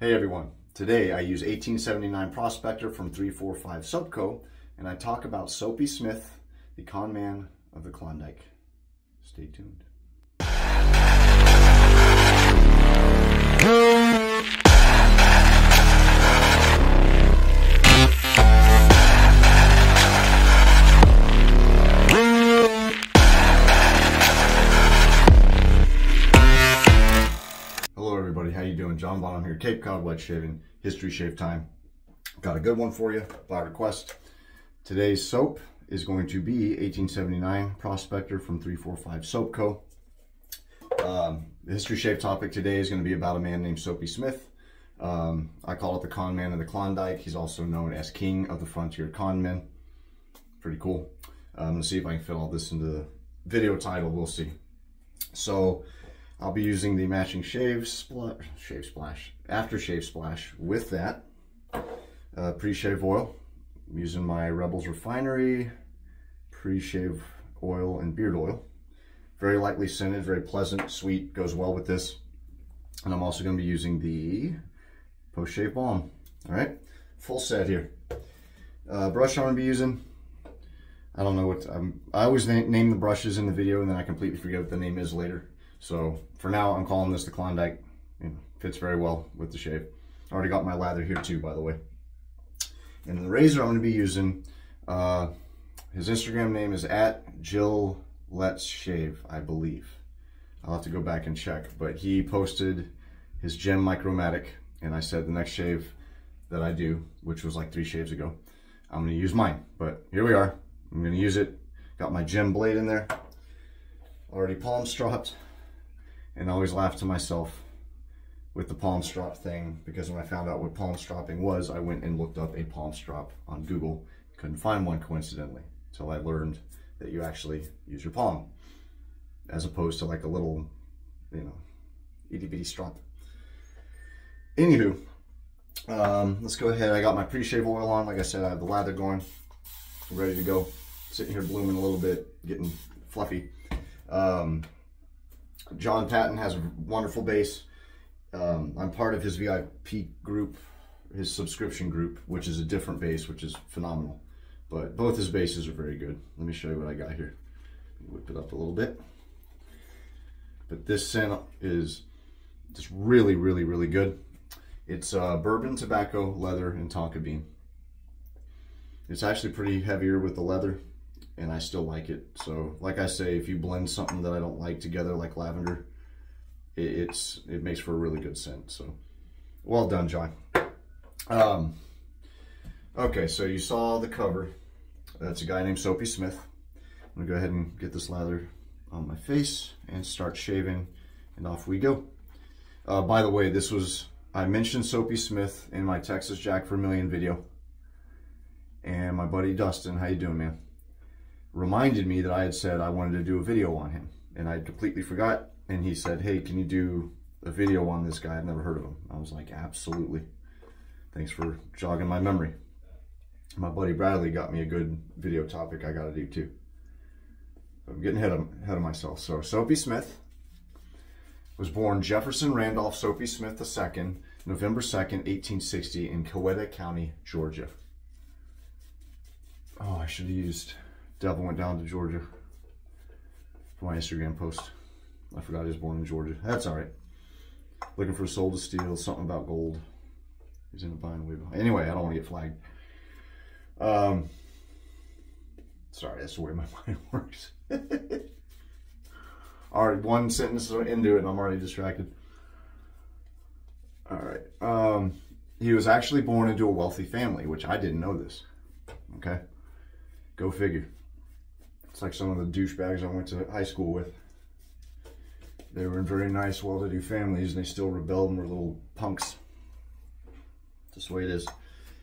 Hey everyone, today I use 1879 Prospector from 345 Soapco and I talk about Soapy Smith, the con man of the Klondike. Stay tuned. Bonham here, Cape Cod Wet Shaving, History Shave Time. Got a good one for you, by request. Today's soap is going to be 1879 Prospector from 345 Soap Co. Um, the History Shave topic today is going to be about a man named Soapy Smith. Um, I call it the con man of the Klondike. He's also known as King of the Frontier Con Men. Pretty cool. I'm going to see if I can fit all this into the video title. We'll see. So, I'll be using the matching shave splash, after shave splash, aftershave splash with that uh, pre-shave oil. I'm using my Rebels Refinery pre-shave oil and beard oil. Very lightly scented, very pleasant, sweet, goes well with this. And I'm also going to be using the post-shave balm. All right, full set here. Uh, brush I'm going to be using. I don't know what, um, I always na name the brushes in the video and then I completely forget what the name is later. So for now, I'm calling this the Klondike. It fits very well with the shave. I already got my lather here too, by the way. And the razor I'm going to be using, uh, his Instagram name is at Jill Let's Shave, I believe. I'll have to go back and check. But he posted his Gem Micromatic, and I said the next shave that I do, which was like three shaves ago, I'm going to use mine. But here we are. I'm going to use it. Got my gem blade in there. Already palm stropped and I always laugh to myself with the palm strop thing because when I found out what palm stropping was, I went and looked up a palm strop on Google. Couldn't find one coincidentally until I learned that you actually use your palm as opposed to like a little, you know, itty bitty strop. Anywho, um, let's go ahead. I got my pre-shave oil on. Like I said, I have the lather going, ready to go. Sitting here blooming a little bit, getting fluffy. Um, John Patton has a wonderful base. Um, I'm part of his VIP group, his subscription group, which is a different base, which is phenomenal. But both his bases are very good. Let me show you what I got here. Whip it up a little bit. But this scent is just really, really, really good. It's uh, bourbon, tobacco, leather, and tonka bean. It's actually pretty heavier with the leather and I still like it. So like I say, if you blend something that I don't like together, like lavender, it, it's it makes for a really good scent. So well done, John. Um, okay, so you saw the cover. That's a guy named Soapy Smith. I'm gonna go ahead and get this lather on my face and start shaving and off we go. Uh, by the way, this was, I mentioned Soapy Smith in my Texas Jack Vermillion video. And my buddy Dustin, how you doing, man? Reminded me that I had said I wanted to do a video on him. And I completely forgot. And he said, hey, can you do a video on this guy? I've never heard of him. I was like, absolutely. Thanks for jogging my memory. My buddy Bradley got me a good video topic I got to do too. I'm getting ahead of, ahead of myself. So Soapy Smith was born Jefferson Randolph Soapy Smith II, November 2nd, 1860 in Coweta County, Georgia. Oh, I should have used Devil went down to Georgia for my Instagram post. I forgot he was born in Georgia. That's all right. Looking for a soul to steal, something about gold. He's in a bind wheel. Anyway, I don't want to get flagged. Um, sorry, that's the way my mind works. all right, one sentence into it and I'm already distracted. All right. Um, he was actually born into a wealthy family, which I didn't know this. Okay. Go figure. It's like some of the douchebags I went to high school with. They were in very nice, well-to-do families, and they still rebelled and were little punks. That's the way it is.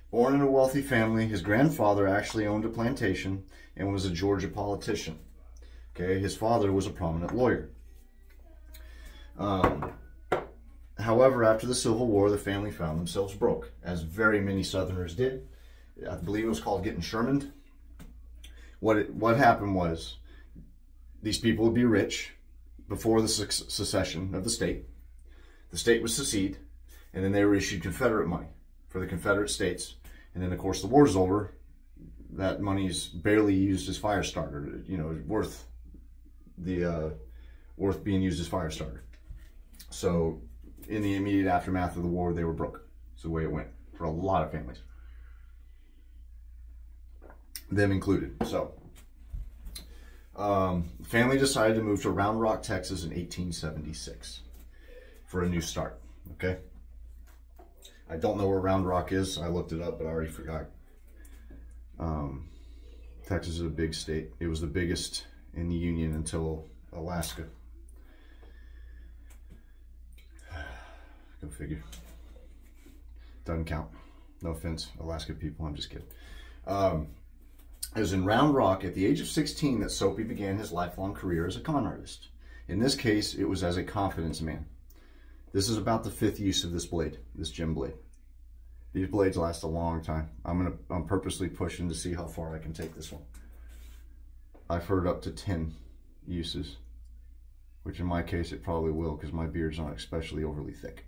Born in a wealthy family, his grandfather actually owned a plantation and was a Georgia politician. Okay, his father was a prominent lawyer. Um, however, after the Civil War, the family found themselves broke, as very many Southerners did. I believe it was called getting Shermaned what it, what happened was these people would be rich before the secession of the state. The state would secede, And then they were issued Confederate money for the Confederate states. And then, of course, the war's over. That money's barely used as fire starter. You know, worth the uh, worth being used as fire starter. So, in the immediate aftermath of the war, they were broke. It's the way it went for a lot of families, them included. So, um, family decided to move to Round Rock, Texas in 1876 for a new start. Okay. I don't know where Round Rock is. I looked it up, but I already forgot. Um, Texas is a big state. It was the biggest in the Union until Alaska. Go figure. Doesn't count. No offense, Alaska people. I'm just kidding. Um, it was in Round Rock at the age of 16 that Soapy began his lifelong career as a con artist. In this case, it was as a confidence man. This is about the fifth use of this blade, this gem blade. These blades last a long time. I'm gonna, I'm purposely pushing to see how far I can take this one. I've heard up to 10 uses, which in my case, it probably will because my beard's not especially overly thick.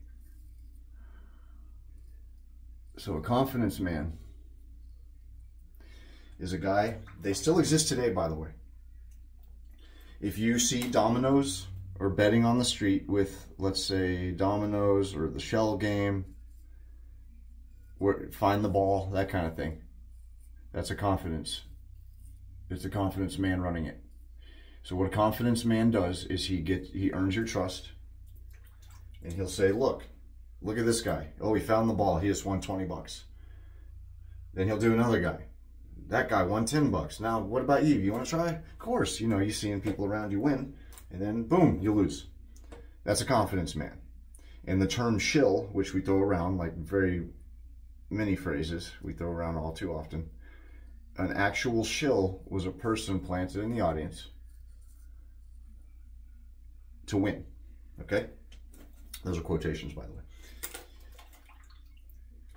So a confidence man is a guy, they still exist today, by the way. If you see dominoes or betting on the street with, let's say, dominoes or the shell game, where, find the ball, that kind of thing. That's a confidence. It's a confidence man running it. So what a confidence man does is he gets he earns your trust, and he'll say, "Look, look at this guy. Oh, he found the ball. He just won twenty bucks." Then he'll do another guy. That guy won ten bucks. Now, what about you? You want to try? Of course. You know, you seeing people around you win and then boom, you lose. That's a confidence man. And the term shill, which we throw around like very many phrases, we throw around all too often. An actual shill was a person planted in the audience to win. Okay? Those are quotations, by the way.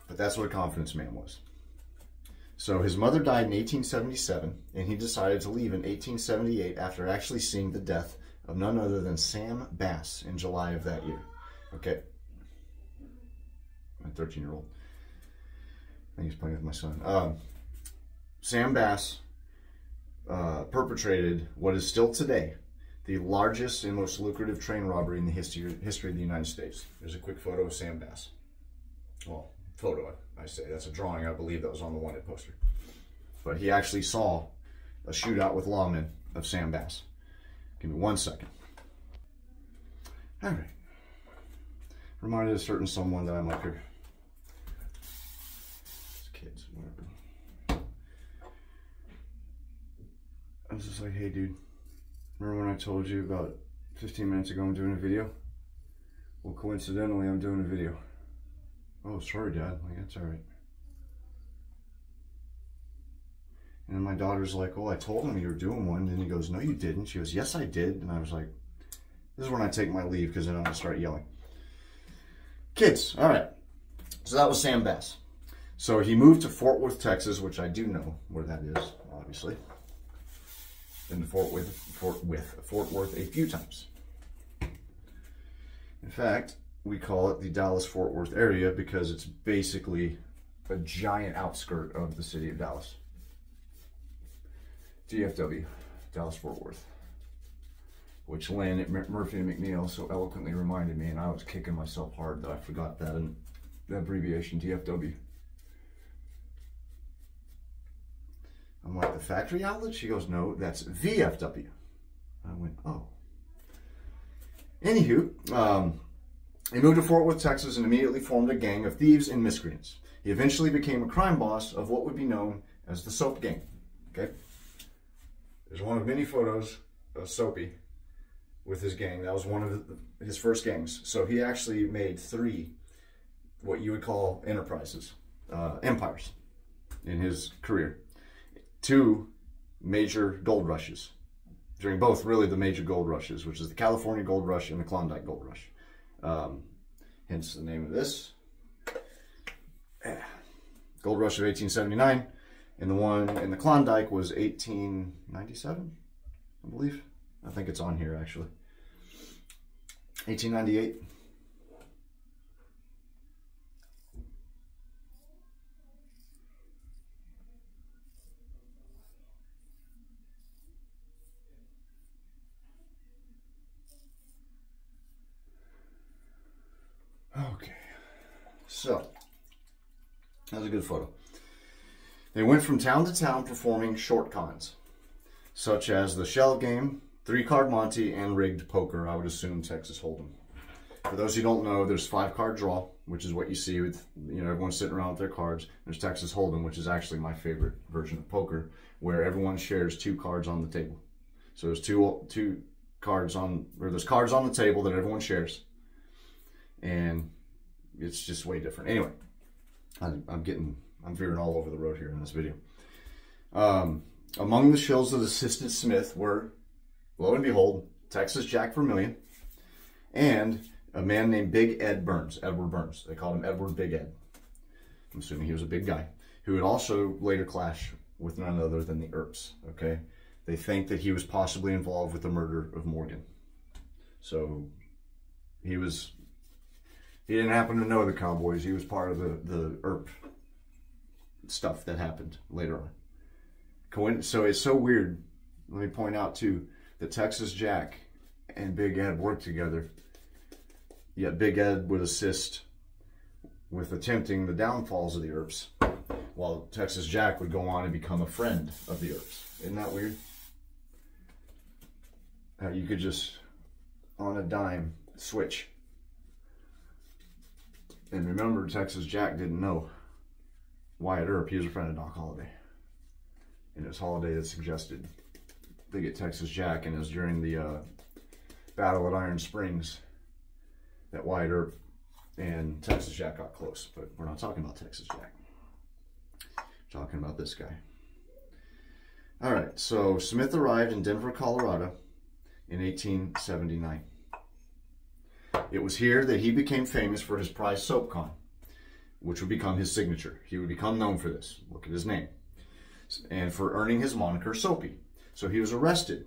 But that's what a confidence man was. So his mother died in 1877, and he decided to leave in 1878 after actually seeing the death of none other than Sam Bass in July of that year. Okay. My 13 year old. I think he's playing with my son. Um, Sam Bass uh, perpetrated what is still today the largest and most lucrative train robbery in the history, history of the United States. There's a quick photo of Sam Bass. Well, photo, I say. That's a drawing, I believe, that was on the wanted poster. But he actually saw a shootout with lawmen of Sam Bass. Give me one second. All right. Reminded a certain someone that I'm like her. kids, whatever. I was just like, hey, dude. Remember when I told you about 15 minutes ago I'm doing a video? Well, coincidentally, I'm doing a video. Oh, sorry, Dad. Like, that's all right. And my daughter's like, oh, I told him you were doing one. And he goes, no, you didn't. She goes, yes, I did. And I was like, this is when I take my leave because then I'm going to start yelling. Kids, all right. So that was Sam Bass. So he moved to Fort Worth, Texas, which I do know where that is, obviously. Been to Fort Worth, Fort Worth, Fort Worth a few times. In fact, we call it the Dallas-Fort Worth area because it's basically a giant outskirt of the city of Dallas. DFW, Dallas Fort Worth, which Lynn Murphy and McNeil so eloquently reminded me, and I was kicking myself hard that I forgot that, the abbreviation DFW. I'm like, the factory outlet? She goes, no, that's VFW. I went, oh. Anywho, um, he moved to Fort Worth, Texas, and immediately formed a gang of thieves and miscreants. He eventually became a crime boss of what would be known as the Soap Gang. Okay? There's one of many photos of Soapy with his gang. That was one of the, his first gangs. So he actually made three, what you would call enterprises, uh, empires in his career. Two major gold rushes during both really the major gold rushes, which is the California Gold Rush and the Klondike Gold Rush. Um, hence the name of this. Gold Rush of 1879 and the one in the Klondike was 1897, I believe. I think it's on here actually. 1898. So, that's a good photo. They went from town to town performing short cons, such as the shell game, three card Monte, and rigged poker. I would assume Texas Hold'em. For those who don't know, there's five card draw, which is what you see with you know everyone sitting around with their cards. There's Texas Hold'em, which is actually my favorite version of poker, where everyone shares two cards on the table. So there's two two cards on or there's cards on the table that everyone shares, and it's just way different. Anyway, I'm, I'm getting I'm veering all over the road here in this video. Um, among the shills that assisted Smith were, lo and behold, Texas Jack Vermillion and a man named Big Ed Burns, Edward Burns. They called him Edward Big Ed. I'm assuming he was a big guy who would also later clash with none other than the Earps. Okay, they think that he was possibly involved with the murder of Morgan. So he was. He didn't happen to know the Cowboys. He was part of the the Earp stuff that happened later on. So it's so weird. Let me point out too that Texas Jack and Big Ed worked together Yet Big Ed would assist with attempting the downfalls of the Earps, while Texas Jack would go on and become a friend of the Earps. Isn't that weird? You could just, on a dime, switch. And remember, Texas Jack didn't know Wyatt Earp. He was a friend of Doc Holliday. And it was Holliday that suggested they get Texas Jack, and it was during the uh, Battle at Iron Springs that Wyatt Earp and Texas Jack got close, but we're not talking about Texas Jack. We're talking about this guy. All right, so Smith arrived in Denver, Colorado in 1879. It was here that he became famous for his prize soap con, which would become his signature. He would become known for this. Look at his name. And for earning his moniker Soapy. So he was arrested.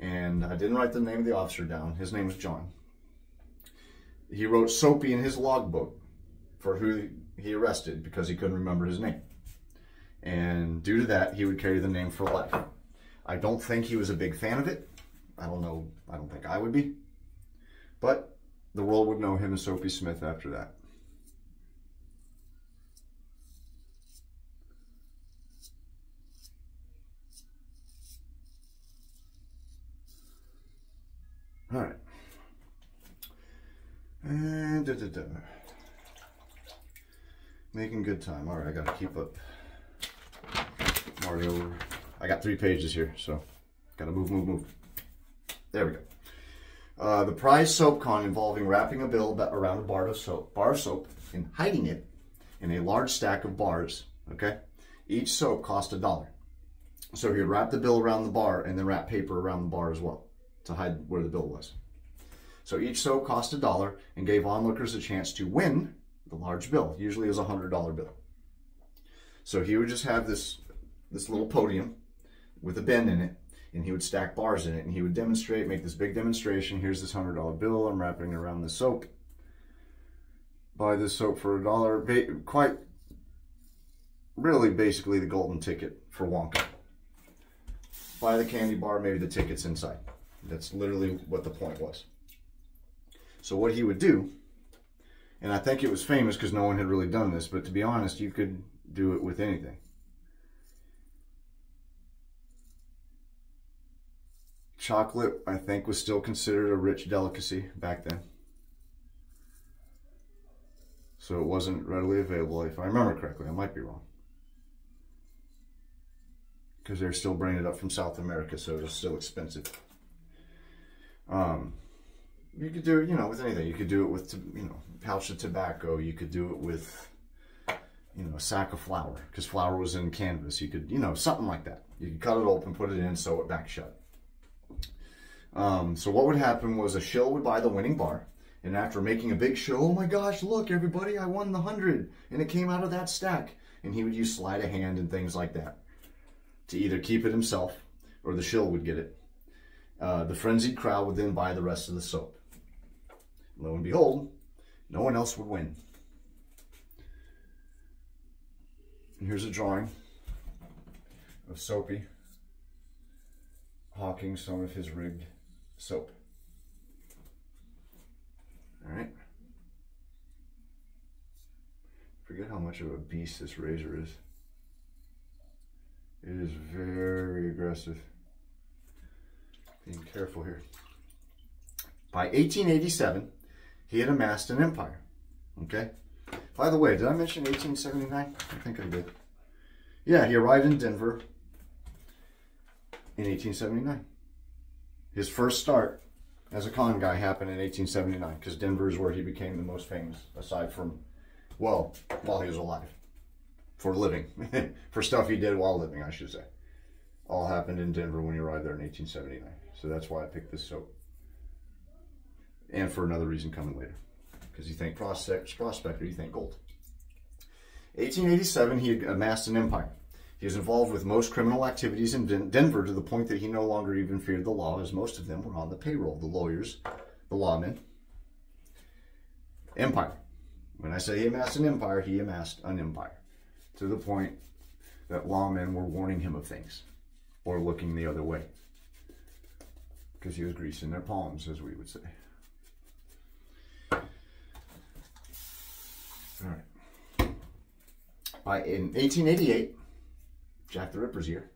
And I didn't write the name of the officer down. His name was John he wrote Soapy in his logbook for who he arrested because he couldn't remember his name. And due to that, he would carry the name for life. I don't think he was a big fan of it. I don't know. I don't think I would be. But the world would know him as Soapy Smith after that. All right. And da, da, da. Making good time. All right, I got to keep up. Mario. I got three pages here, so got to move, move, move. There we go. Uh, the prize soap con involving wrapping a bill around a bar of soap, bar soap and hiding it in a large stack of bars. Okay, each soap cost a dollar. So he would wrap the bill around the bar and then wrap paper around the bar as well to hide where the bill was. So each soap cost a dollar and gave onlookers a chance to win the large bill. Usually it was a hundred dollar bill. So he would just have this this little podium with a bend in it, and he would stack bars in it, and he would demonstrate, make this big demonstration. Here's this hundred dollar bill. I'm wrapping around the soap. Buy this soap for a dollar. Quite, really, basically the golden ticket for Wonka. Buy the candy bar, maybe the ticket's inside. That's literally what the point was. So what he would do, and I think it was famous because no one had really done this, but to be honest, you could do it with anything. Chocolate, I think, was still considered a rich delicacy back then. So it wasn't readily available, if I remember correctly. I might be wrong. Because they're still bringing it up from South America, so it's still expensive. Um, you could do it, you know, with anything. You could do it with, you know, pouch of tobacco. You could do it with, you know, a sack of flour because flour was in canvas. You could, you know, something like that. You could cut it open, put it in, sew it back shut. Um, so what would happen was a shill would buy the winning bar. And after making a big show, oh my gosh, look, everybody, I won the 100. And it came out of that stack. And he would use sleight of hand and things like that to either keep it himself or the shill would get it. Uh, the frenzied crowd would then buy the rest of the soap. Lo and behold, no one else would win. And here's a drawing of Soapy hawking some of his rigged soap. All right. Forget how much of a beast this razor is. It is very aggressive. Being careful here. By 1887, he had amassed an empire. Okay? By the way, did I mention 1879? I think I did. Yeah, he arrived in Denver in 1879. His first start as a con guy happened in 1879 because Denver is where he became the most famous, aside from, well, while he was alive, for living, for stuff he did while living, I should say. All happened in Denver when he arrived there in 1879. So that's why I picked this soap. And for another reason coming later. Because you think prospect, prospector, you think gold. 1887, he amassed an empire. He was involved with most criminal activities in Denver to the point that he no longer even feared the law, as most of them were on the payroll the lawyers, the lawmen. Empire. When I say he amassed an empire, he amassed an empire to the point that lawmen were warning him of things or looking the other way because he was greasing their palms, as we would say. All right. By, in 1888, Jack the Ripper's year,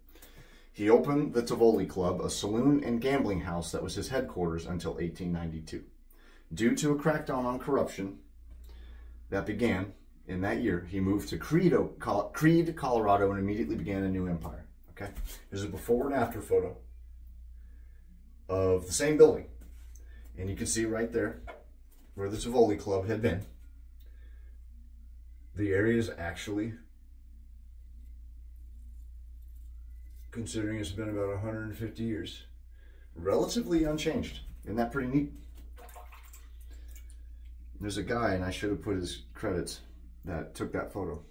he opened the Tivoli Club, a saloon and gambling house that was his headquarters until 1892. Due to a crackdown on corruption that began in that year, he moved to Credo, Creede, Colorado, and immediately began a new empire. Okay, there's a before and after photo of the same building, and you can see right there where the Tivoli Club had been. The area is actually, considering it's been about 150 years, relatively unchanged. Isn't that pretty neat? There's a guy, and I should have put his credits, that took that photo.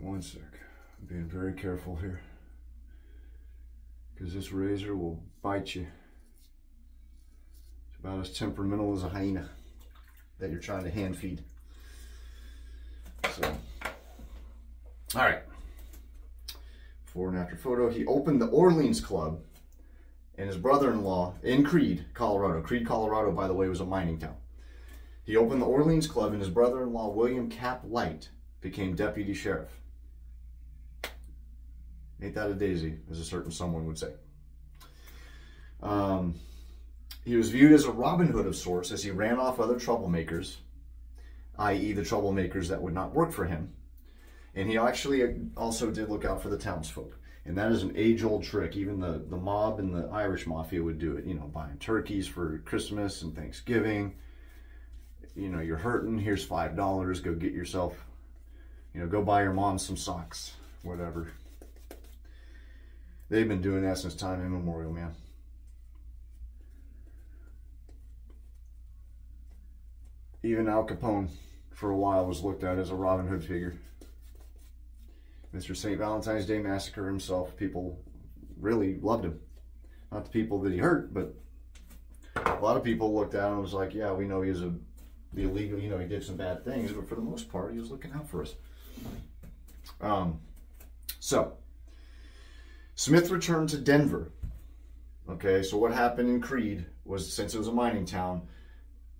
one sec. I'm being very careful here. Because this razor will bite you. It's about as temperamental as a hyena that you're trying to hand feed. So, all right. Before and after photo, he opened the Orleans Club and his brother-in-law in Creede, Colorado. Creede, Colorado, by the way, was a mining town. He opened the Orleans Club and his brother-in-law, William Cap Light, became deputy sheriff. Ain't that a daisy, as a certain someone would say. Um, he was viewed as a Robin Hood of sorts as he ran off other troublemakers, i.e. the troublemakers that would not work for him. And he actually also did look out for the townsfolk. And that is an age-old trick. Even the, the mob and the Irish mafia would do it, you know, buying turkeys for Christmas and Thanksgiving. You know, you're hurting, here's $5, go get yourself, you know, go buy your mom some socks, whatever. They've been doing that since time immemorial, man. Even Al Capone, for a while, was looked at as a Robin Hood figure. Mr. St. Valentine's Day Massacre himself, people really loved him. Not the people that he hurt, but a lot of people looked at him and was like, yeah, we know he's a the illegal, you know, he did some bad things, but for the most part, he was looking out for us. Um, so, Smith returned to Denver. Okay, so what happened in Creede was since it was a mining town,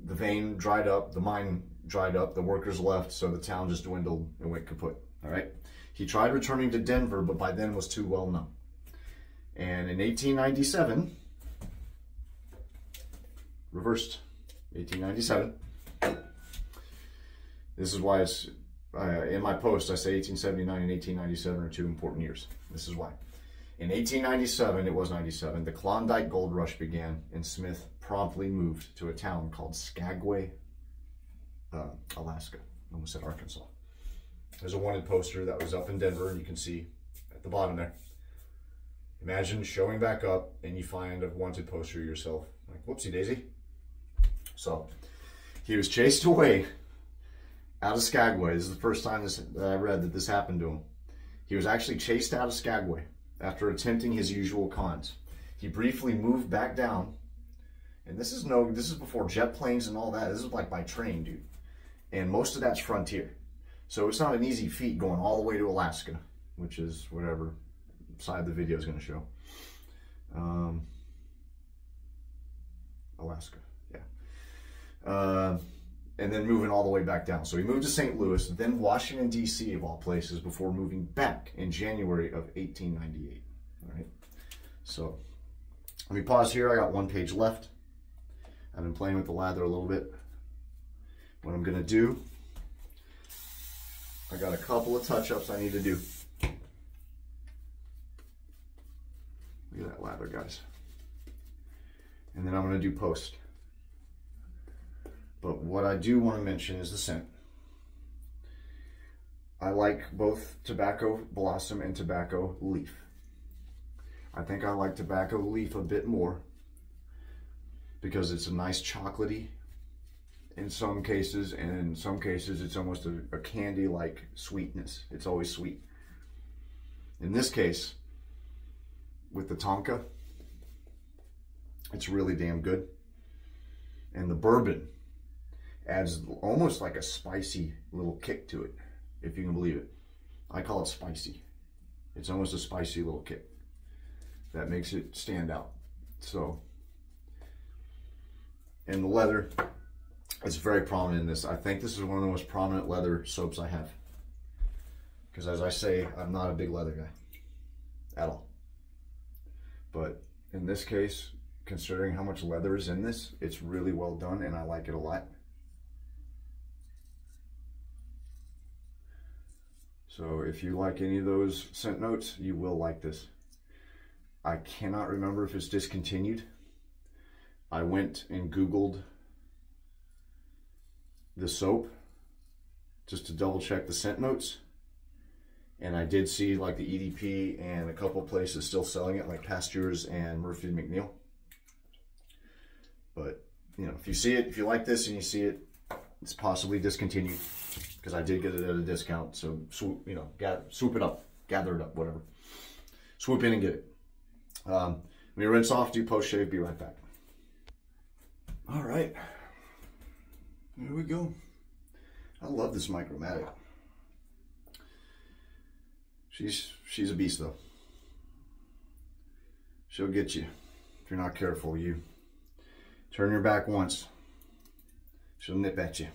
the vein dried up, the mine dried up, the workers left, so the town just dwindled and went kaput. All right. He tried returning to Denver, but by then was too well known. And in 1897, reversed, 1897. This is why it's uh, in my post. I say 1879 and 1897 are two important years. This is why. In 1897, it was 97, the Klondike Gold Rush began, and Smith promptly moved to a town called Skagway, uh, Alaska. I almost said Arkansas. There's a wanted poster that was up in Denver, and you can see at the bottom there. Imagine showing back up, and you find a wanted poster yourself. Like, whoopsie daisy. So, he was chased away out of Skagway. This is the first time this, that I read that this happened to him. He was actually chased out of Skagway after attempting his usual cons. He briefly moved back down, and this is no, this is before jet planes and all that. This is like by train, dude. And most of that's frontier. So it's not an easy feat going all the way to Alaska, which is whatever side the video is going to show. Um, Alaska, yeah. Uh, and then moving all the way back down. So he moved to St. Louis, then Washington, D.C., of all places, before moving back in January of 1898. All right. So let me pause here. I got one page left. I've been playing with the lather a little bit. What I'm going to do, I got a couple of touch-ups I need to do. Look at that lather, guys. And then I'm going to do post. But what I do want to mention is the scent. I like both tobacco blossom and tobacco leaf. I think I like tobacco leaf a bit more because it's a nice chocolatey in some cases, and in some cases it's almost a, a candy-like sweetness. It's always sweet. In this case, with the Tonka, it's really damn good. And the bourbon adds almost like a spicy little kick to it, if you can believe it. I call it spicy. It's almost a spicy little kick that makes it stand out. So, and the leather is very prominent in this. I think this is one of the most prominent leather soaps I have. Because as I say, I'm not a big leather guy at all. But in this case, considering how much leather is in this, it's really well done and I like it a lot. So if you like any of those scent notes, you will like this. I cannot remember if it's discontinued. I went and Googled the soap just to double check the scent notes. And I did see like the EDP and a couple places still selling it, like Pastures and Murphy McNeil. But, you know, if you see it, if you like this and you see it, it's possibly discontinued because I did get it at a discount. So swoop, you know, gather, swoop it up, gather it up, whatever. Swoop in and get it. Um, let me rinse off, do post shave, be right back. All right, here we go. I love this Micromatic. She's she's a beast though. She'll get you if you're not careful. You turn your back once, she'll nip at you.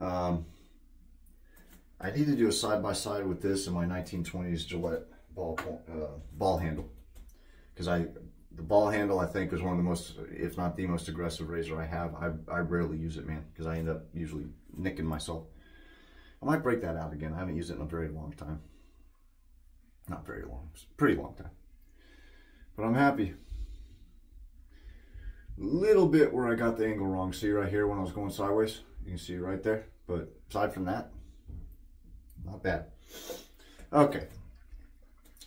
Um, I need to do a side by side with this and my 1920s Gillette ball uh, ball handle. Because I the ball handle I think is one of the most if not the most aggressive razor I have. I, I rarely use it man because I end up usually nicking myself. I might break that out again. I haven't used it in a very long time. Not very long. Pretty long time. But I'm happy. Little bit where I got the angle wrong. See right here when I was going sideways you can see right there but aside from that not bad okay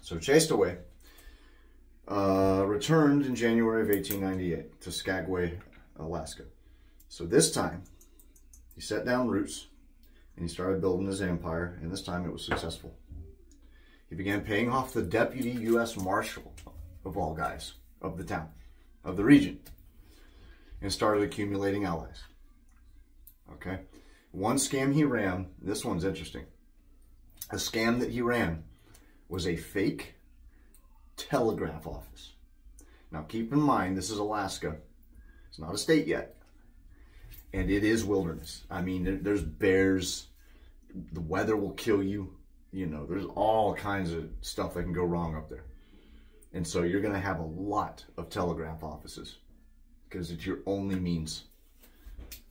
so chased away. Uh, returned in January of 1898 to Skagway, Alaska. So this time, he set down roots and he started building his empire, and this time it was successful. He began paying off the deputy U.S. Marshal, of all guys, of the town, of the region, and started accumulating allies. Okay? One scam he ran, this one's interesting. A scam that he ran was a fake telegraph office. Now keep in mind, this is Alaska. It's not a state yet. And it is wilderness. I mean, there's bears. The weather will kill you. You know, there's all kinds of stuff that can go wrong up there. And so you're going to have a lot of telegraph offices because it's your only means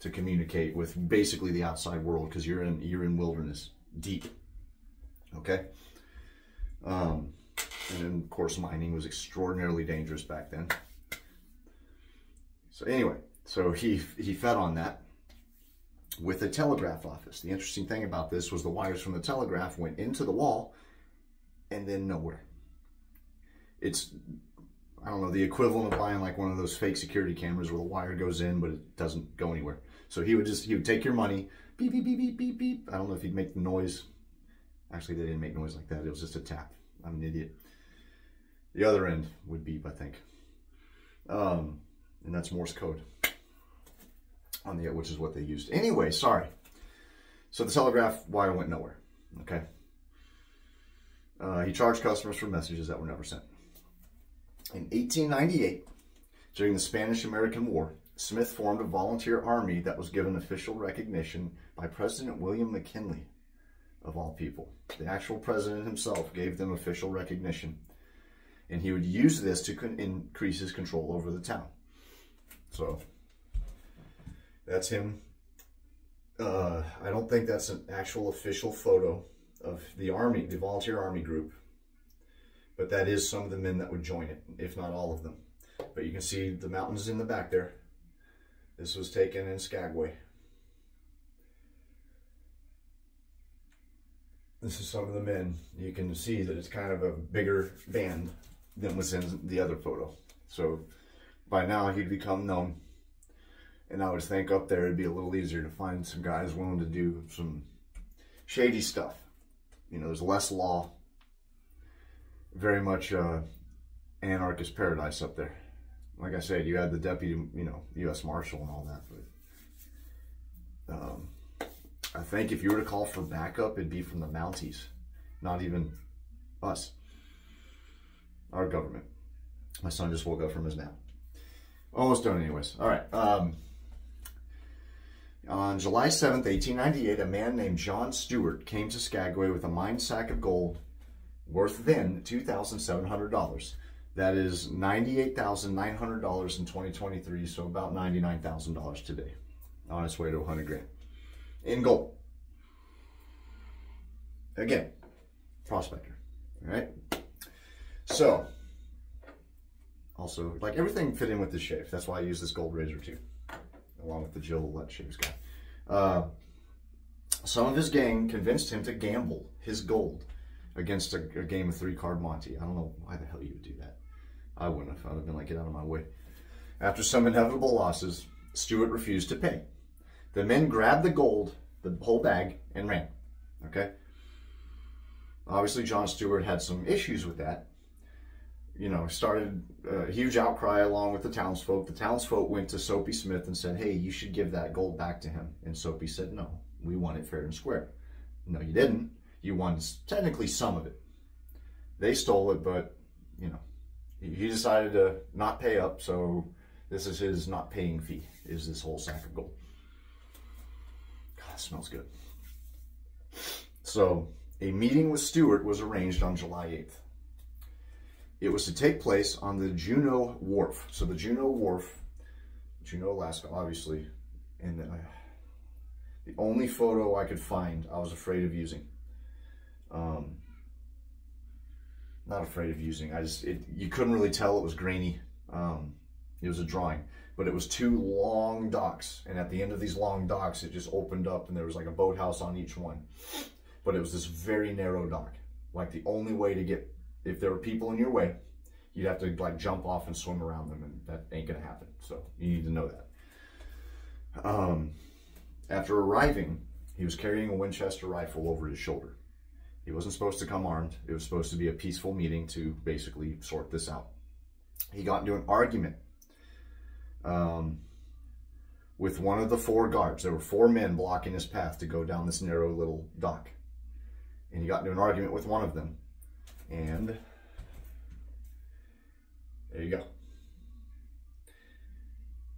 to communicate with basically the outside world because you're in you're in wilderness deep. Okay. Um, and then, of course, mining was extraordinarily dangerous back then. So anyway, so he, he fed on that with a telegraph office. The interesting thing about this was the wires from the telegraph went into the wall and then nowhere. It's, I don't know, the equivalent of buying like one of those fake security cameras where the wire goes in, but it doesn't go anywhere. So he would just, he would take your money, beep, beep, beep, beep, beep, beep. I don't know if he'd make the noise. Actually, they didn't make noise like that. It was just a tap. I'm an idiot. The other end would beep, I think. Um, and that's Morse code on the which is what they used. Anyway, sorry. So the telegraph wire went nowhere. Okay. Uh, he charged customers for messages that were never sent. In 1898, during the Spanish American War, Smith formed a volunteer army that was given official recognition by President William McKinley, of all people. The actual president himself gave them official recognition, and he would use this to increase his control over the town. So, that's him. Uh, I don't think that's an actual official photo of the army, the volunteer army group, but that is some of the men that would join it, if not all of them. But you can see the mountains in the back there. This was taken in Skagway. This is some of the men. You can see that it's kind of a bigger band than was in the other photo. So by now he'd become known. And I would think up there it'd be a little easier to find some guys willing to do some shady stuff. You know, there's less law. Very much uh, anarchist paradise up there like I said, you had the deputy, you know, U.S. Marshal and all that, but um, I think if you were to call for backup, it'd be from the Mounties, not even us, our government. My son just woke up from his nap. Almost done anyways. All right. Um, on July 7th, 1898, a man named John Stewart came to Skagway with a mine sack of gold worth then $2,700 that is $98,900 in 2023, so about $99,000 today. On its way to 100 grand in gold. Again, prospector, all right? So, also, like everything fit in with the shave. That's why I use this gold razor too, along with the Jill Let Shaves guy. Uh, some of his gang convinced him to gamble his gold against a, a game of three card Monte. I don't know why the hell you would do that. I wouldn't have. I'd have been like, get out of my way. After some inevitable losses, Stewart refused to pay. The men grabbed the gold, the whole bag, and ran. Okay? Obviously, John Stewart had some issues with that. You know, started a huge outcry along with the townsfolk. The townsfolk went to Soapy Smith and said, hey, you should give that gold back to him. And Soapy said, no, we want it fair and square. No, you didn't. You won technically some of it. They stole it, but, you know, he decided to not pay up, so this is his not paying fee, is this whole sack of gold. God, smells good. So a meeting with Stewart was arranged on July 8th. It was to take place on the Juneau Wharf. So the Juneau Wharf, Juneau, Alaska, obviously, and uh, the only photo I could find, I was afraid of using. Um, not afraid of using. I just, it, you couldn't really tell it was grainy. Um, it was a drawing, but it was two long docks. And at the end of these long docks, it just opened up and there was like a boathouse on each one. But it was this very narrow dock. Like the only way to get, if there were people in your way, you'd have to like jump off and swim around them and that ain't gonna happen. So you need to know that. Um, after arriving, he was carrying a Winchester rifle over his shoulder. He wasn't supposed to come armed. It was supposed to be a peaceful meeting to basically sort this out. He got into an argument um, with one of the four guards. There were four men blocking his path to go down this narrow little dock. And he got into an argument with one of them. And there you go.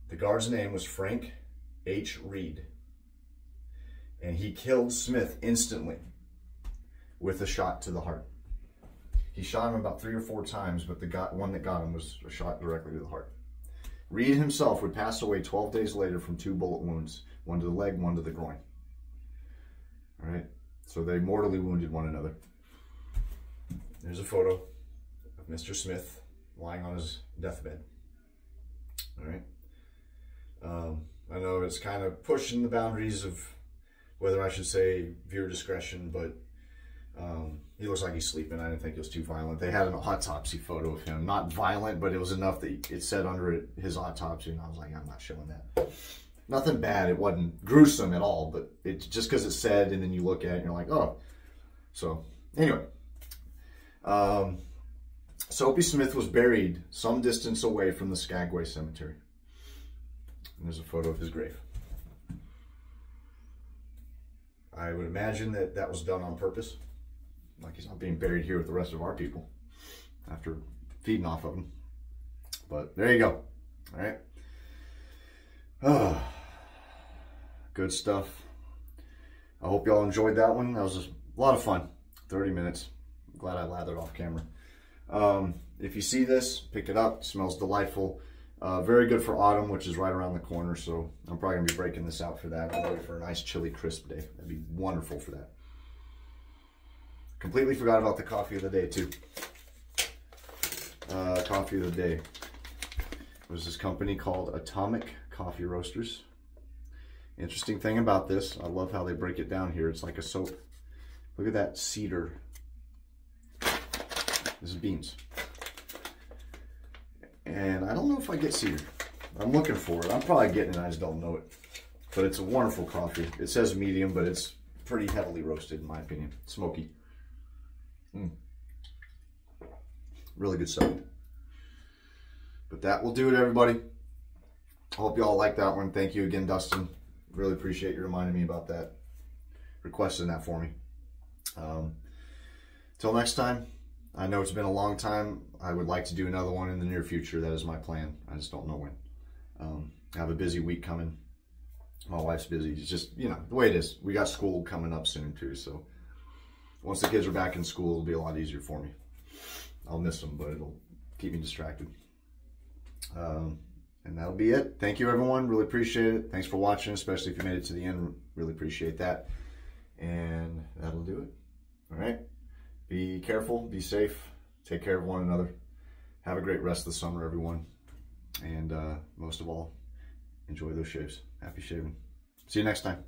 The guard's name was Frank H. Reid. And he killed Smith instantly with a shot to the heart. He shot him about three or four times, but the got, one that got him was a shot directly to the heart. Reid himself would pass away 12 days later from two bullet wounds, one to the leg, one to the groin. All right, so they mortally wounded one another. There's a photo of Mr. Smith lying on his deathbed. All right. Um, I know it's kind of pushing the boundaries of whether I should say viewer discretion, but um, he looks like he's sleeping. I didn't think it was too violent. They had an autopsy photo of him. Not violent, but it was enough that it said under it his autopsy. And I was like, I'm not showing that. Nothing bad. It wasn't gruesome at all. But it just because it said, and then you look at it and you're like, oh. So, anyway. Um, Soapy Smith was buried some distance away from the Skagway Cemetery. And there's a photo of his grave. I would imagine that that was done on purpose. Like he's not being buried here with the rest of our people after feeding off of him. But there you go. All right. Oh, good stuff. I hope y'all enjoyed that one. That was a lot of fun. 30 minutes. I'm glad I lathered off camera. Um, if you see this, pick it up. It smells delightful. Uh, very good for autumn, which is right around the corner. So I'm probably gonna be breaking this out for that. I'm ready for a nice chilly crisp day. That'd be wonderful for that. Completely forgot about the coffee of the day too. Uh, coffee of the day was this company called Atomic Coffee Roasters. Interesting thing about this, I love how they break it down here. It's like a soap. Look at that cedar. This is beans. And I don't know if I get cedar. I'm looking for it. I'm probably getting it, I just don't know it. But it's a wonderful coffee. It says medium, but it's pretty heavily roasted in my opinion. Smoky. Mm. Really good stuff. But that will do it, everybody. I hope y'all like that one. Thank you again, Dustin. Really appreciate you reminding me about that. Requesting that for me. Um, till next time, I know it's been a long time. I would like to do another one in the near future. That is my plan. I just don't know when. Um, I have a busy week coming. My wife's busy. It's just, you know, the way it is. We got school coming up soon, too. So once the kids are back in school, it'll be a lot easier for me. I'll miss them, but it'll keep me distracted. Um, and that'll be it. Thank you, everyone. Really appreciate it. Thanks for watching, especially if you made it to the end. Really appreciate that. And that'll do it. All right. Be careful. Be safe. Take care of one another. Have a great rest of the summer, everyone. And uh, most of all, enjoy those shaves. Happy shaving. See you next time.